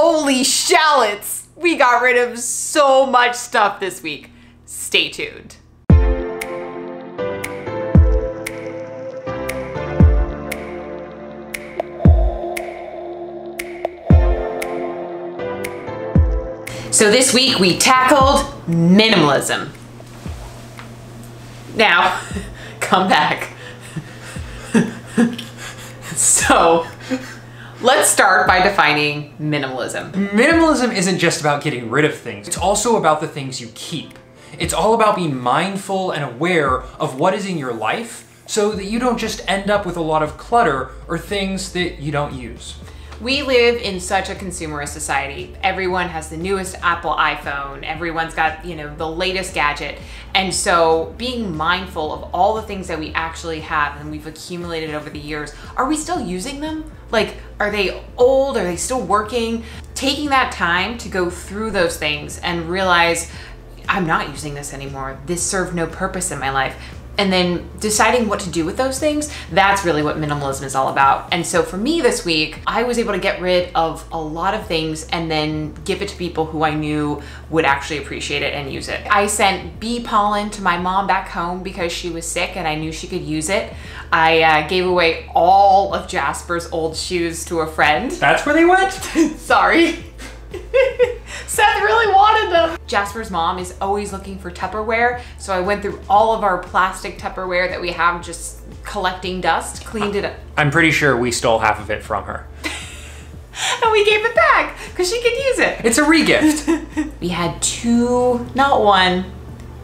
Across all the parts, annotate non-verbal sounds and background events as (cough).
Holy shallots! We got rid of so much stuff this week. Stay tuned. So this week we tackled minimalism. Now, (laughs) come back. (laughs) so, let's start by defining minimalism. Minimalism isn't just about getting rid of things, it's also about the things you keep. It's all about being mindful and aware of what is in your life so that you don't just end up with a lot of clutter or things that you don't use. We live in such a consumerist society. Everyone has the newest Apple iPhone. Everyone's got, you know, the latest gadget. And so being mindful of all the things that we actually have and we've accumulated over the years, are we still using them? Like, are they old? Are they still working? Taking that time to go through those things and realize I'm not using this anymore. This served no purpose in my life and then deciding what to do with those things, that's really what minimalism is all about. And so for me this week, I was able to get rid of a lot of things and then give it to people who I knew would actually appreciate it and use it. I sent bee pollen to my mom back home because she was sick and I knew she could use it. I uh, gave away all of Jasper's old shoes to a friend. That's where they went? (laughs) Sorry. (laughs) Seth really wanted them. Jasper's mom is always looking for Tupperware, so I went through all of our plastic Tupperware that we have just collecting dust, cleaned it up. I'm pretty sure we stole half of it from her. (laughs) and we gave it back because she could use it. It's a regift. (laughs) we had two, not one,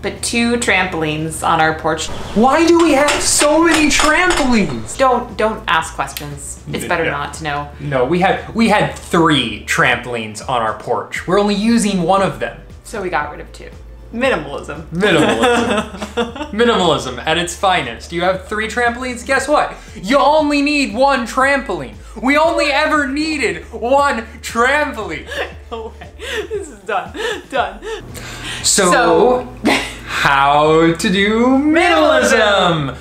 but two trampolines on our porch. Why do we have so many trampolines? Don't don't ask questions. It's better No. not to know. No, we had we had three trampolines on our porch. We're only using one of them. So we got rid of two. Minimalism. Minimalism. (laughs) Minimalism at its finest. You have three trampolines, guess what? You only need one trampoline. We only ever needed one trampoline. (laughs) No way. This is done. Done. So, So- how to do minimalism?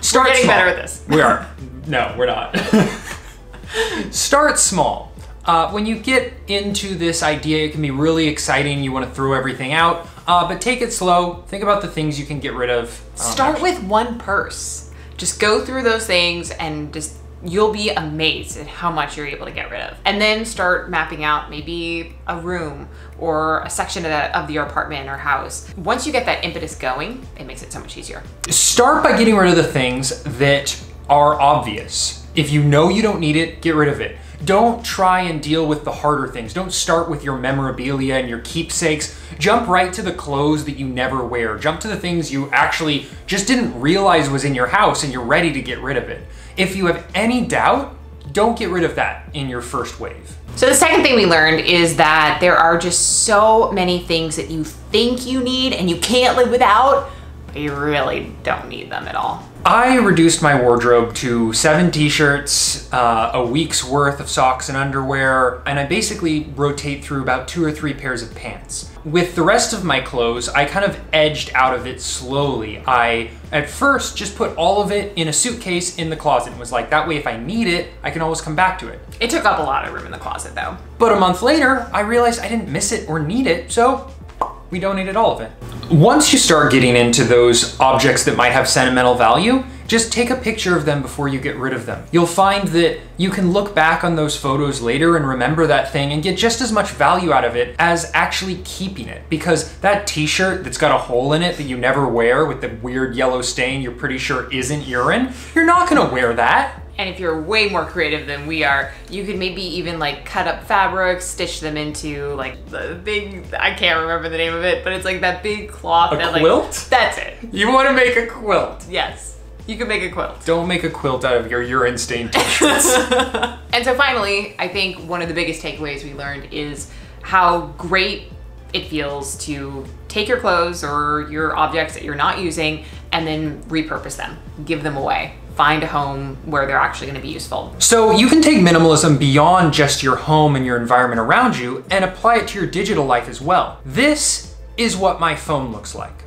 Start We're getting small. better at this. We are. No, we're not. (laughs) Start small. Uh, when you get into this idea, it can be really exciting. You want to throw everything out, uh, but take it slow. Think about the things you can get rid of. Um, Start with one purse. Just go through those things and just you'll be amazed at how much you're able to get rid of. And then start mapping out maybe a room or a section of, the, of your apartment or house. Once you get that impetus going, it makes it so much easier. Start by getting rid of the things that are obvious. If you know you don't need it, get rid of it. Don't try and deal with the harder things. Don't start with your memorabilia and your keepsakes. Jump right to the clothes that you never wear. Jump to the things you actually just didn't realize was in your house and you're ready to get rid of it. If you have any doubt, don't get rid of that in your first wave. So the second thing we learned is that there are just so many things that you think you need and you can't live without, you really don't need them at all. I reduced my wardrobe to seven t-shirts, uh, a week's worth of socks and underwear, and I basically rotate through about two or three pairs of pants. With the rest of my clothes, I kind of edged out of it slowly. I, at first, just put all of it in a suitcase in the closet and was like, that way if I need it, I can always come back to it. It took up a lot of room in the closet though. But a month later, I realized I didn't miss it or need it, so we donated all of it. Once you start getting into those objects that might have sentimental value, just take a picture of them before you get rid of them. You'll find that you can look back on those photos later and remember that thing and get just as much value out of it as actually keeping it. Because that t-shirt that's got a hole in it that you never wear with the weird yellow stain you're pretty sure isn't urine, you're not gonna wear that. And if you're way more creative than we are, you could maybe even like cut up fabrics, stitch them into like the big, I can't remember the name of it, but it's like that big cloth. A that, like- quilt? that's it. You wanna make a quilt. Yes. You could make a quilt. Don't make a quilt out of your urine stained t-shirts. (laughs) (laughs) And so finally, I think one of the biggest takeaways we learned is how great it feels to take your clothes or your objects that you're not using and then repurpose them, give them away. Find a home where they're actually going to be useful. So you can take minimalism beyond just your home and your environment around you and apply it to your digital life as well. This is what my phone looks like.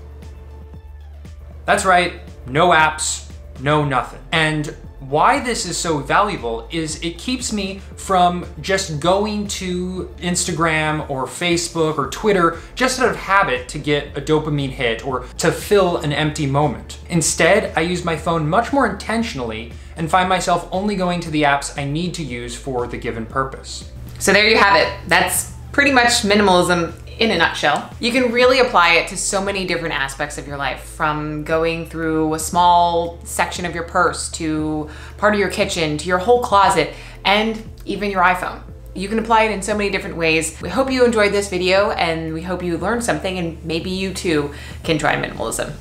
That's right, no apps, no nothing. And why this is so valuable is it keeps me from just going to Instagram or Facebook or Twitter just out of habit to get a dopamine hit or to fill an empty moment. Instead, I use my phone much more intentionally and find myself only going to the apps I need to use for the given purpose. So there you have it. That's pretty much minimalism in a nutshell. You can really apply it to so many different aspects of your life, from going through a small section of your purse to part of your kitchen to your whole closet and even your iPhone. You can apply it in so many different ways. We hope you enjoyed this video and we hope you learned something and maybe you too can try minimalism.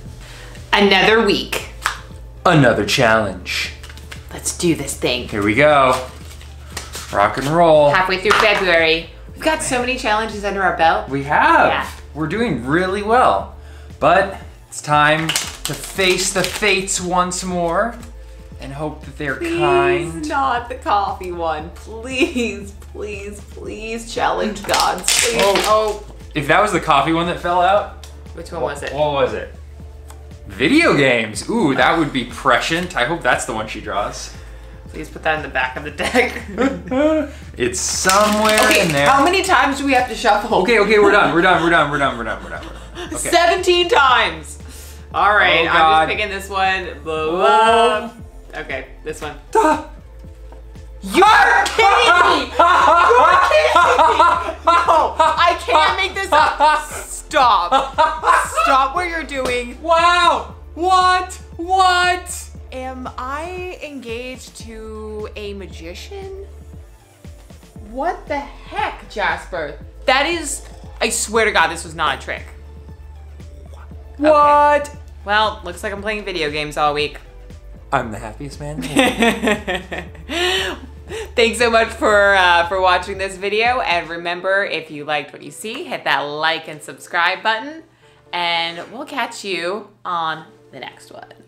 Another week. Another challenge. Let's do this thing. Here we go. Rock and roll. Halfway through February. We've got so many challenges under our belt. We have. Yeah. We're doing really well. But it's time to face the fates once more and hope that they're Please kind. not the coffee one. Please, please, please challenge gods. Please. Oh. oh. If that was the coffee one that fell out, Which one was it? what was it? Video games. Ooh, that would be prescient. I hope that's the one she draws. Please put that in the back of the deck. (laughs) It's somewhere okay, in there. how many times do we have to shuffle? Okay, okay, we're done. We're done. We're done. We're done. We're done. We're done. We're (laughs) done. Okay. 17 times. All right, Oh, I'm just picking this one. Blah, blah. Okay, this one. Ah. You're kidding me! You're kidding me! No, I can't make this up. Stop. Stop what you're doing. Wow! What? What? Am I engaged to a magician? What the heck, Jasper? That is, I swear to God, this was not a trick. What? Well, looks like I'm playing video games all week. I'm the happiest man. in the world. (laughs) Thanks so much for uh, for watching this video, and remember, if you liked what you see, hit that like and subscribe button, and we'll catch you on the next one.